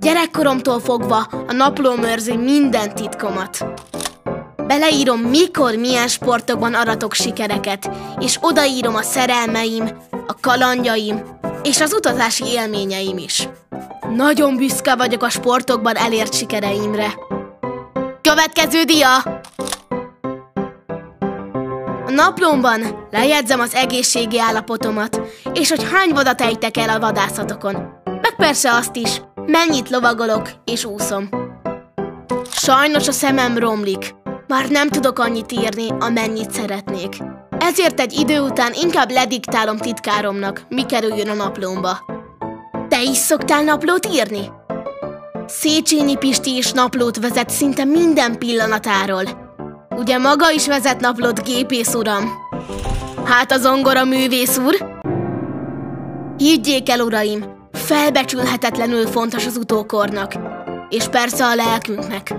Gyerekkoromtól fogva a naplóm őrzi minden titkomat. Beleírom, mikor, milyen sportokban aratok sikereket, és odaírom a szerelmeim, a kalandjaim és az utazási élményeim is. Nagyon büszke vagyok a sportokban elért sikereimre. Következő dia! A naplomban lejegyzem az egészségi állapotomat, és hogy hány vadat ejtek el a vadászatokon. Meg persze azt is, mennyit lovagolok és úszom. Sajnos a szemem romlik. Már nem tudok annyit írni, amennyit szeretnék. Ezért egy idő után inkább lediktálom titkáromnak, mi kerüljön a naplómba. Te is szoktál naplót írni? Széchenyi Pisti is naplót vezet szinte minden pillanatáról. Ugye maga is vezet naplót, gépész uram? Hát az ongora művész úr? Higgyék el, uraim, felbecsülhetetlenül fontos az utókornak, és persze a lelkünknek.